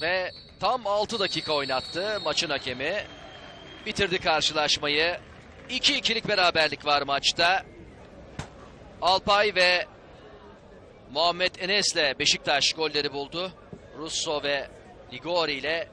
ve tam 6 dakika oynattı maçın hakemi. Bitirdi karşılaşmayı. 2-2'lik beraberlik var maçta. Alpay ve Muhammed Enes'le Beşiktaş golleri buldu. Russo ve Ligori ile